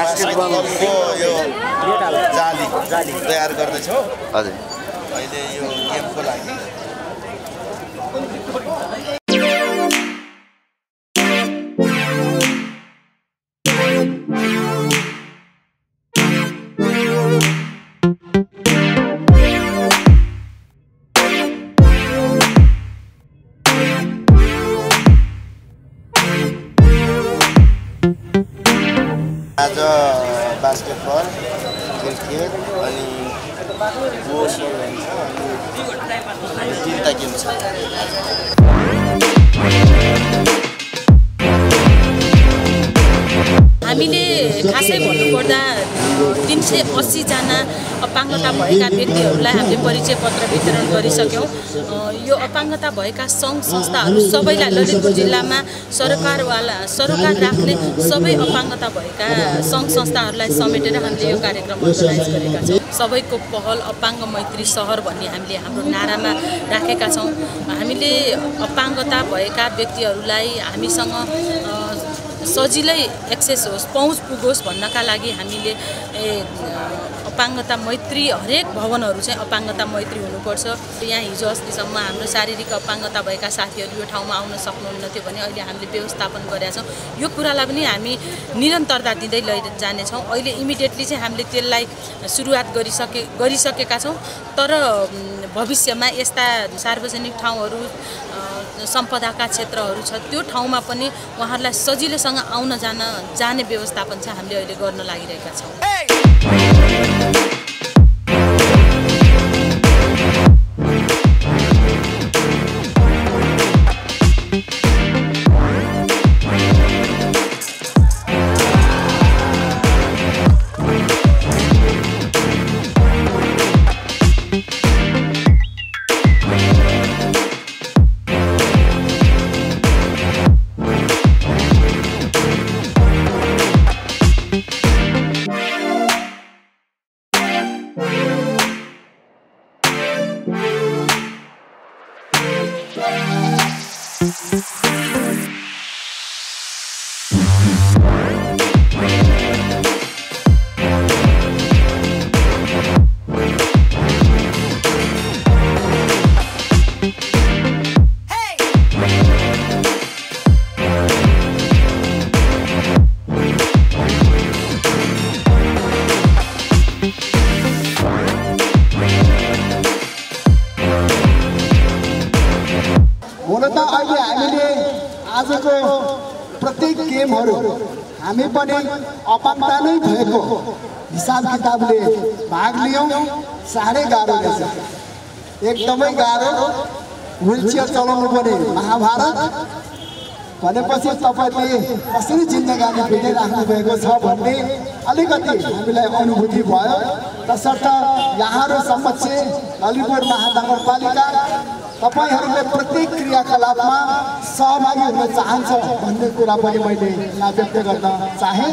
बास्केटबलको यो जाली। तयार गर्दैछौँ। हजुर। अहिले यो गेमको लागि। आज बास्केटबल क्रिकेट अनि अनि तिनवटा गेम छ। हामीले खासै भन्नुपर्दा तिन सय अस्सीजना अपाङ्गता भएका व्यक्तिहरूलाई हामीले परिचय पत्र वितरण गरिसक्यौँ। यो अपाङ्गता भएका सङ्घ संस्थाहरू सबैलाई ललितपुर जिल्लामा सरकारवाला सरोकार राख्ने सबै अपाङ्गता भएका सङ्घ संस्थाहरूलाई समेटेर हामीले यो कार्यक्रम अर्गनाइज गरेका छौँ। सबैको पहल अपाङ्ग मैत्री सहर भन्ने हामीले हाम्रो नारामा राखेका छौँ। हामीले अपाङ्गता भएका व्यक्तिहरूलाई हामीसँग सजिलै एक्सेस होस् पहुँच पुगोस् भन्नका लागि हामीले अपाङ्गता मैत्री हरेक भवनहरू चाहिँ अपाङ्गता मैत्री हुनुपर्छ। यहाँ हिजो अस्तिसम्म हाम्रो शारीरिक अपाङ्गता भएका साथीहरू यो ठाउँमा आउन सक्नुहुन्न थियो भने अहिले हामीले व्यवस्थापन गरेका छौँ। यो कुरालाई पनि हामी निरन्तरता दिँदै लै जानेछौँ। अहिले इमिडिएटली चाहिँ हामीले त्यसलाई सुरुवात गरिसके गरिसकेका छौँ। तर भविष्यमा यस्ता सार्वजनिक ठाउँहरू सम्पदाका क्षेत्रहरू छ त्यो ठाउँमा पनि उहाँहरूलाई सजिलोसँग आउन जान जाने व्यवस्थापन चाहिँ हामीले अहिले गर्न लागिरहेका छौँ। आजको प्रत्येक गेमहरू हामी पनि अपाङ्गता नै भएको हिसाब किताबले भाग लियौँ साह्रै गाह्रो रहेछ। एकदमै गाह्रो। चेयर चलाउनु पनि महाभारत भनेपछि तपाईँले कसरी जिन्दगानी बिताइराख्नु भएको छ भन्ने अलिकति हामीलाई अनुभूति भयो। तसर्थ यहाँहरू समक्ष ललितपुर महानगरपालिका तपाईँहरूले प्रत्येक क्रियाकलापमा सहभागी हुन चाहन्छ भन्ने कुरा पनि मैले यहाँ व्यक्त गर्न चाहेँ।